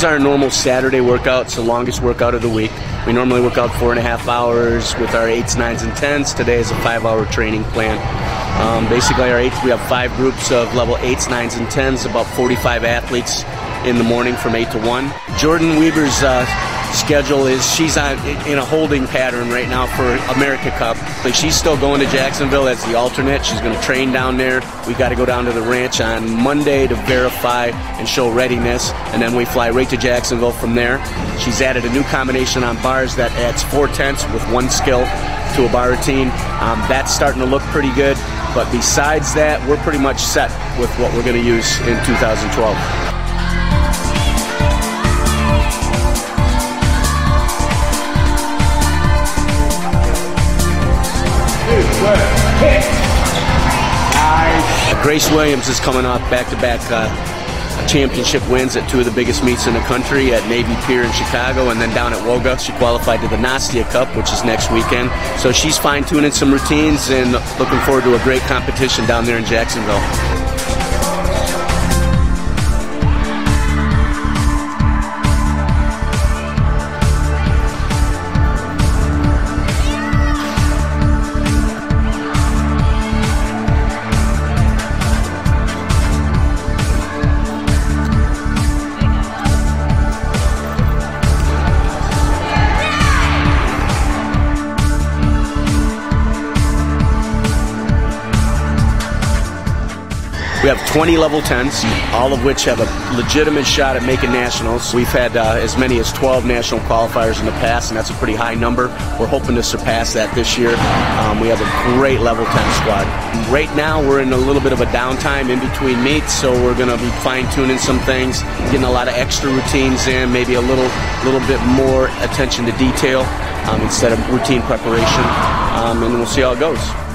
is our normal Saturday workout. It's the longest workout of the week. We normally work out four and a half hours with our eights, nines, and tens. Today is a five-hour training plan. Um, basically, our eights, we have five groups of level eights, nines, and tens. About 45 athletes in the morning from eight to one. Jordyn Wieber's uh, schedule is she's on in a holding pattern right now for America Cup. But she's still going to Jacksonville as the alternate. She's going to train down there. We got to go down to the ranch on Monday to verify and show readiness, and then we fly right to Jacksonville from there. She's added a new combination on bars that adds four tenths with one skill to a bar routine. Um, that's starting to look pretty good. But besides that, we're pretty much set with what we're going to use in 2012. Grace Williams is coming off back-to-back uh, championship wins at two of the biggest meets in the country at Navy Pier in Chicago and then down at WOGA. She qualified to the Nastia Cup, which is next weekend. So she's fine-tuning some routines and looking forward to a great competition down there in Jacksonville. We have 20 level 10s, all of which have a legitimate shot at making nationals. We've had uh, as many as 12 national qualifiers in the past, and that's a pretty high number. We're hoping to surpass that this year. Um, we have a great level 10 squad. Right now, we're in a little bit of a downtime in between meets, so we're going to be fine tuning some things, getting a lot of extra routines in, maybe a little, little bit more attention to detail um, instead of routine preparation, um, and we'll see how it goes.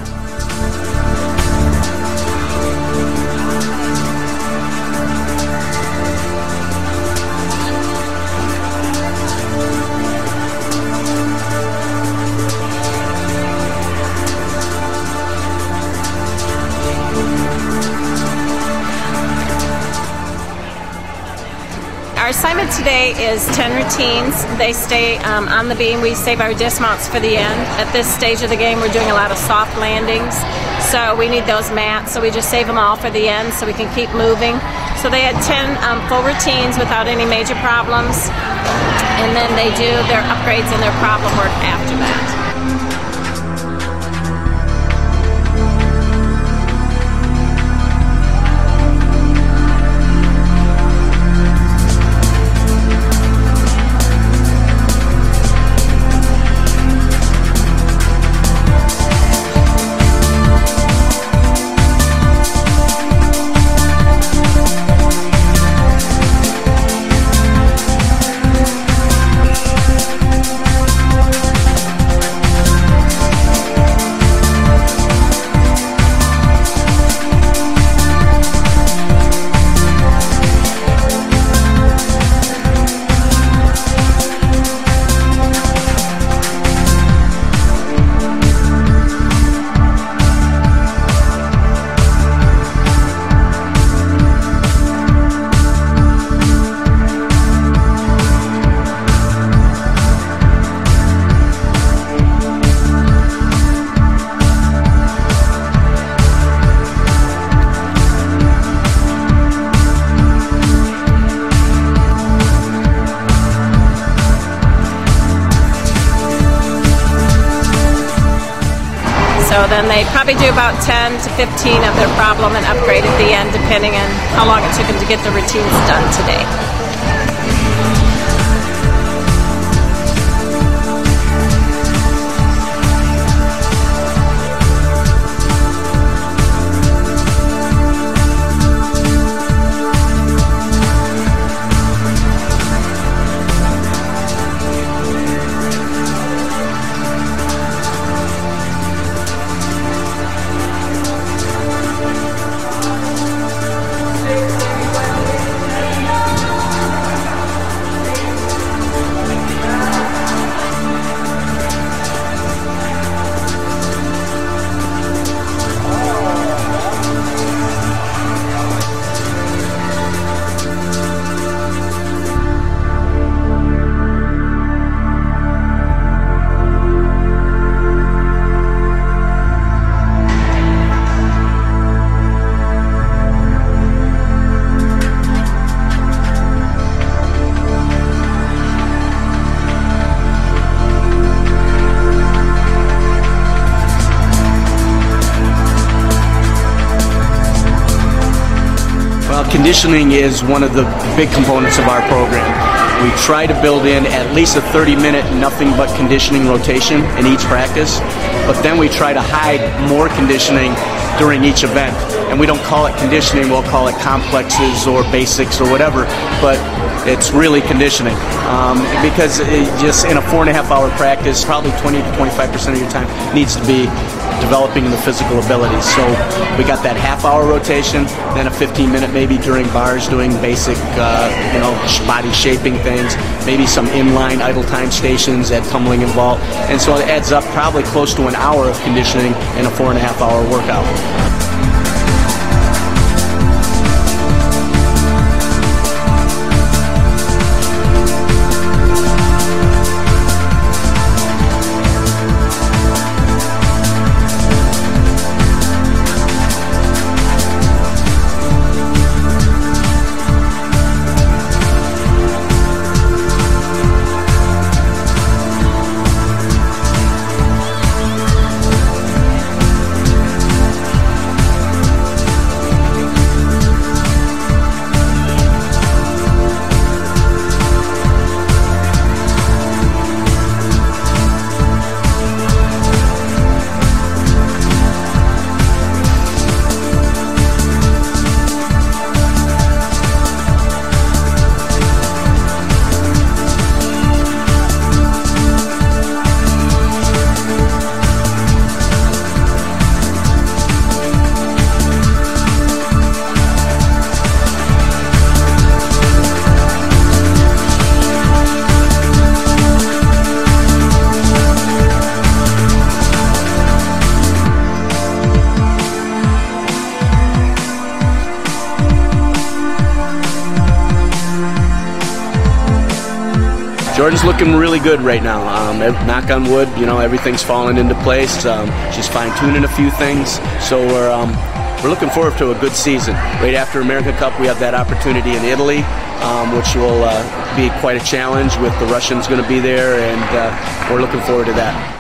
Today is 10 routines. They stay um, on the beam. We save our dismounts for the end. At this stage of the game, we're doing a lot of soft landings. So we need those mats. So we just save them all for the end so we can keep moving. So they had 10 um, full routines without any major problems. And then they do their upgrades and their problem work after that. So then they probably do about 10 to 15 of their problem and upgrade at the end, depending on how long it took them to get the routines done today. Conditioning is one of the big components of our program. We try to build in at least a 30 minute nothing but conditioning rotation in each practice, but then we try to hide more conditioning during each event. And we don't call it conditioning, we'll call it complexes or basics or whatever, but it's really conditioning. Um, because just in a four and a half hour practice, probably 20 to 25% of your time needs to be developing the physical abilities. So we got that half hour rotation, then a 15 minute maybe during bars doing basic, uh, you know, body shaping things, maybe some inline idle time stations at tumbling and vault. And so it adds up probably close to an hour of conditioning in a four and a half hour workout. Jordyn's looking really good right now. Um, knock on wood, you know everything's falling into place. Um, she's fine tuning a few things, so we're um, we're looking forward to a good season. Right after America Cup, we have that opportunity in Italy, um, which will uh, be quite a challenge with the Russians going to be there, and uh, we're looking forward to that.